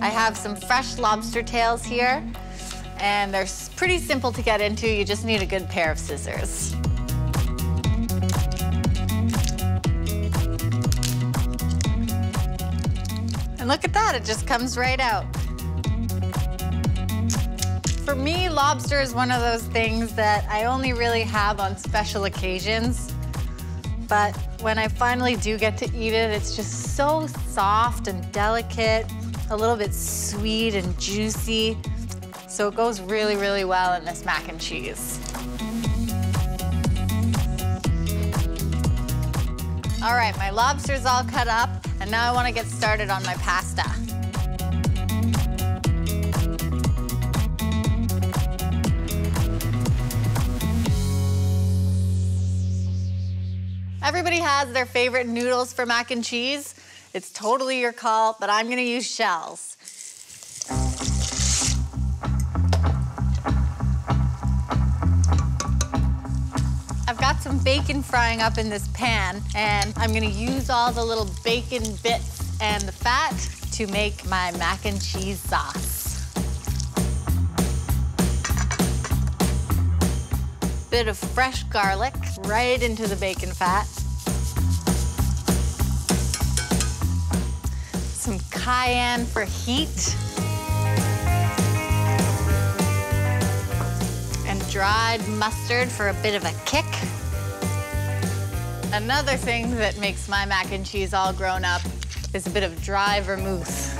I have some fresh lobster tails here, and they're pretty simple to get into. You just need a good pair of scissors. And look at that, it just comes right out. For me, lobster is one of those things that I only really have on special occasions. But when I finally do get to eat it, it's just so soft and delicate, a little bit sweet and juicy. So it goes really, really well in this mac and cheese. All right, my lobster's all cut up, and now I wanna get started on my pasta. Everybody has their favorite noodles for mac and cheese. It's totally your call, but I'm gonna use shells. I've got some bacon frying up in this pan, and I'm gonna use all the little bacon bits and the fat to make my mac and cheese sauce. Bit of fresh garlic right into the bacon fat. Some cayenne for heat. And dried mustard for a bit of a kick. Another thing that makes my mac and cheese all grown up is a bit of dry vermouth.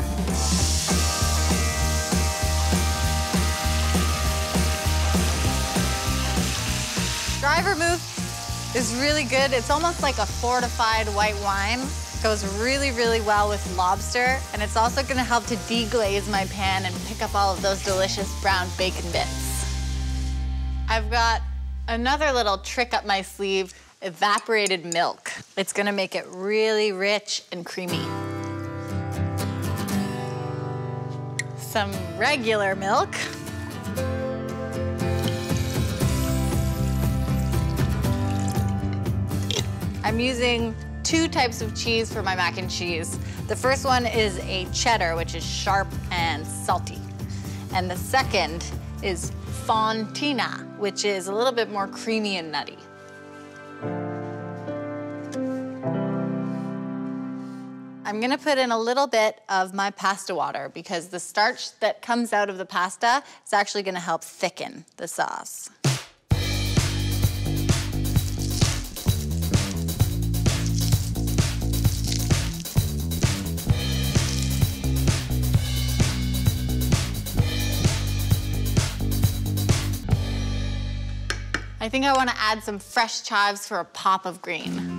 Dry vermouth is really good. It's almost like a fortified white wine. Goes really, really well with lobster, and it's also gonna help to deglaze my pan and pick up all of those delicious brown bacon bits. I've got another little trick up my sleeve, evaporated milk. It's gonna make it really rich and creamy. Some regular milk. I'm using two types of cheese for my mac and cheese. The first one is a cheddar, which is sharp and salty. And the second is Fontina, which is a little bit more creamy and nutty. I'm gonna put in a little bit of my pasta water because the starch that comes out of the pasta is actually gonna help thicken the sauce. I think I want to add some fresh chives for a pop of green.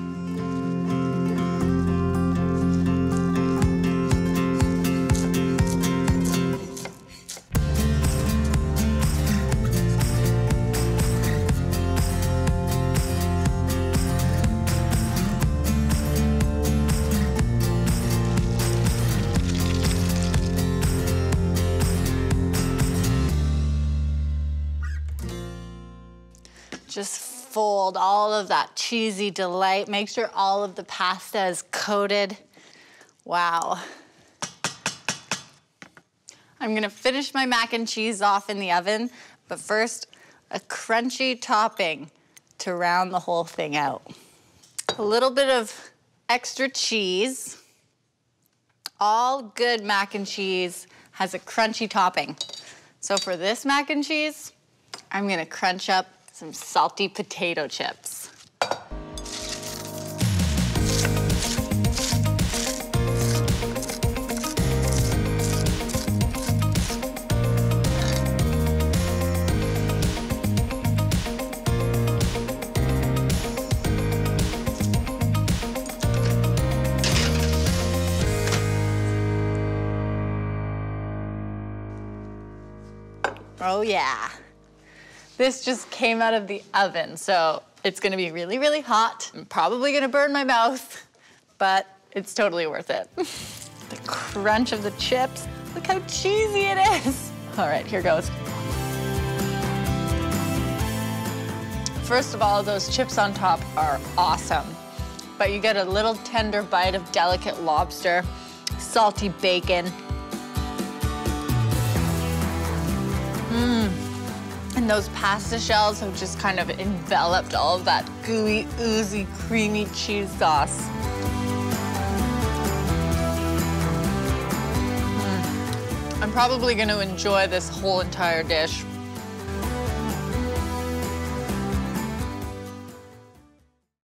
Just fold all of that cheesy delight. Make sure all of the pasta is coated. Wow. I'm gonna finish my mac and cheese off in the oven, but first, a crunchy topping to round the whole thing out. A little bit of extra cheese. All good mac and cheese has a crunchy topping. So for this mac and cheese, I'm gonna crunch up some salty potato chips. Oh yeah. This just came out of the oven, so it's gonna be really, really hot. I'm probably gonna burn my mouth, but it's totally worth it. the crunch of the chips. Look how cheesy it is. All right, here goes. First of all, those chips on top are awesome, but you get a little tender bite of delicate lobster, salty bacon. Mmm. And those pasta shells have just kind of enveloped all of that gooey, oozy, creamy cheese sauce. Mm. I'm probably gonna enjoy this whole entire dish